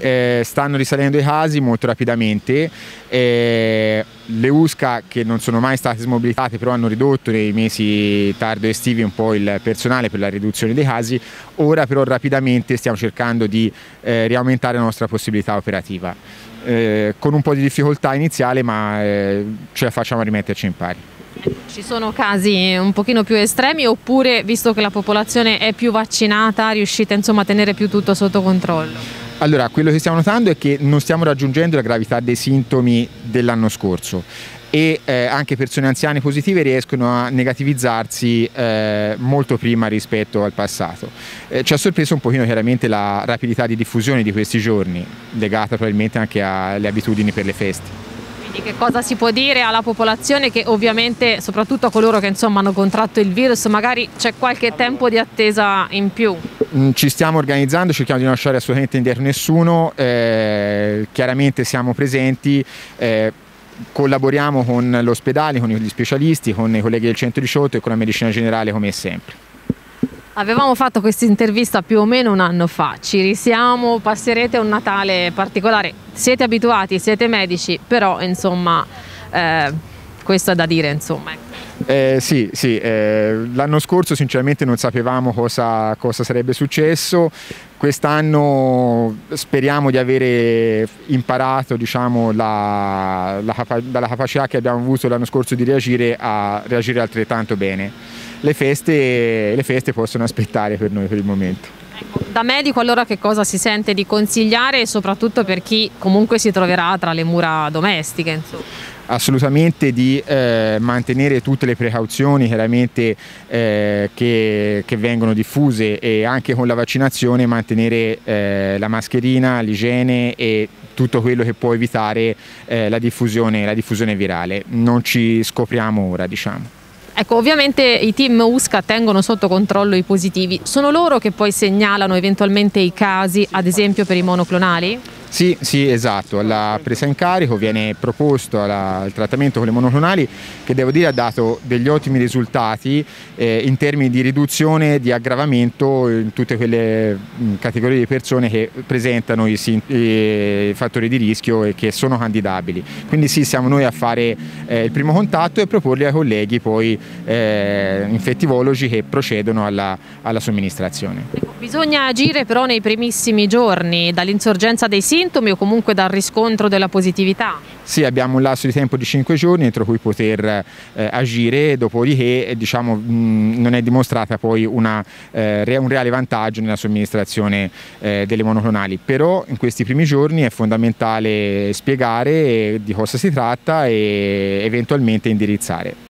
Eh, stanno risalendo i casi molto rapidamente, eh, le USCA che non sono mai state smobilitate però hanno ridotto nei mesi tardo estivi un po' il personale per la riduzione dei casi, ora però rapidamente stiamo cercando di eh, riaumentare la nostra possibilità operativa, eh, con un po' di difficoltà iniziale ma eh, ce la facciamo a rimetterci in pari. Ci sono casi un pochino più estremi oppure visto che la popolazione è più vaccinata riuscite insomma a tenere più tutto sotto controllo? Allora, quello che stiamo notando è che non stiamo raggiungendo la gravità dei sintomi dell'anno scorso e eh, anche persone anziane positive riescono a negativizzarsi eh, molto prima rispetto al passato. Eh, ci ha sorpreso un pochino chiaramente la rapidità di diffusione di questi giorni, legata probabilmente anche alle abitudini per le feste. Quindi che cosa si può dire alla popolazione che ovviamente, soprattutto a coloro che insomma, hanno contratto il virus, magari c'è qualche tempo di attesa in più? Mm, ci stiamo organizzando, cerchiamo di non lasciare assolutamente indietro nessuno, eh, chiaramente siamo presenti. Eh, collaboriamo con l'ospedale, con gli specialisti, con i colleghi del 118 e con la medicina generale come sempre. Avevamo fatto questa intervista più o meno un anno fa, ci risiamo, passerete un Natale particolare, siete abituati, siete medici, però insomma eh, questo è da dire insomma. Eh, sì, sì eh, l'anno scorso sinceramente non sapevamo cosa, cosa sarebbe successo, quest'anno speriamo di avere imparato diciamo, la, la, dalla capacità che abbiamo avuto l'anno scorso di reagire a reagire altrettanto bene le feste, le feste possono aspettare per noi per il momento. Ecco, da medico allora che cosa si sente di consigliare soprattutto per chi comunque si troverà tra le mura domestiche? Insomma? assolutamente di eh, mantenere tutte le precauzioni chiaramente eh, che, che, vengono diffuse e anche con la vaccinazione mantenere eh, la mascherina, l'igiene e tutto quello che può evitare eh, la diffusione, la diffusione virale. Non ci scopriamo ora diciamo. Ecco, ovviamente i team USCA tengono sotto controllo i positivi, sono loro che poi segnalano eventualmente i casi, ad esempio per i monoclonali? Sì, sì, esatto, alla presa in carico viene proposto al trattamento con le monoclonali che devo dire ha dato degli ottimi risultati eh, in termini di riduzione di aggravamento in tutte quelle mh, categorie di persone che presentano i, i, fattori di rischio e che sono candidabili. Quindi sì, siamo noi a fare eh, il primo contatto e proporli ai colleghi poi eh, infettivologi che procedono alla, alla somministrazione. Bisogna agire però nei primissimi giorni dall'insorgenza dei sintomi sintomi o comunque dal riscontro della positività? Sì, abbiamo un lasso di tempo di 5 giorni entro cui poter eh, agire, dopodiché eh, diciamo, mh, non è dimostrata poi una, eh, un reale vantaggio nella somministrazione eh, delle monoclonali, però in questi primi giorni è fondamentale spiegare di cosa si tratta e eventualmente indirizzare.